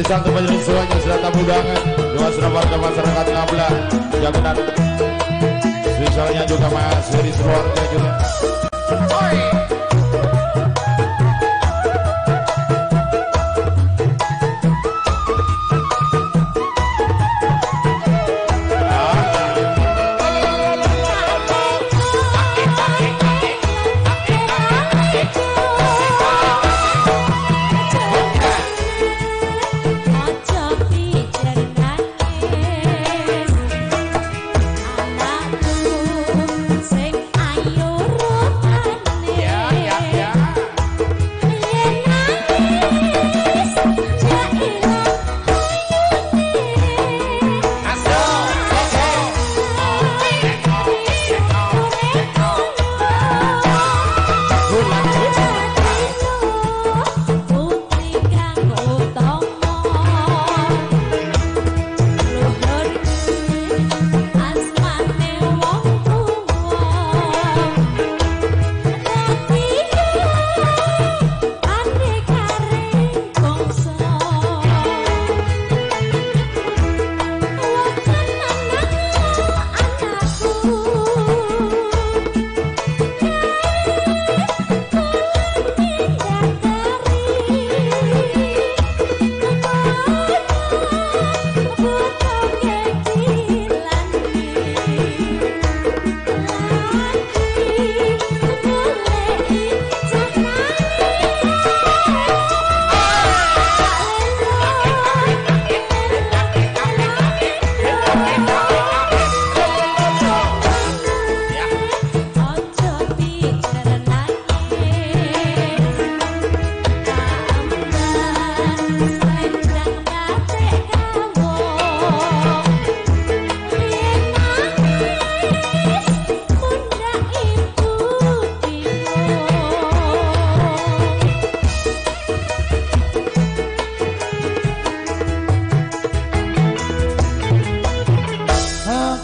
Sisa untuk majelis semuanya sudah tamu undangan Dua sudah warga masyarakat Ngabla Jagunan Sisanya juga Mas dari keluarga juga. Oi.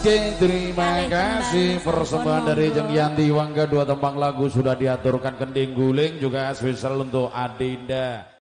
Oke, terima kasih persembahan dari Jeng Yanti Wangga dua tembang lagu sudah diaturkan kending guling juga spesial untuk Adinda.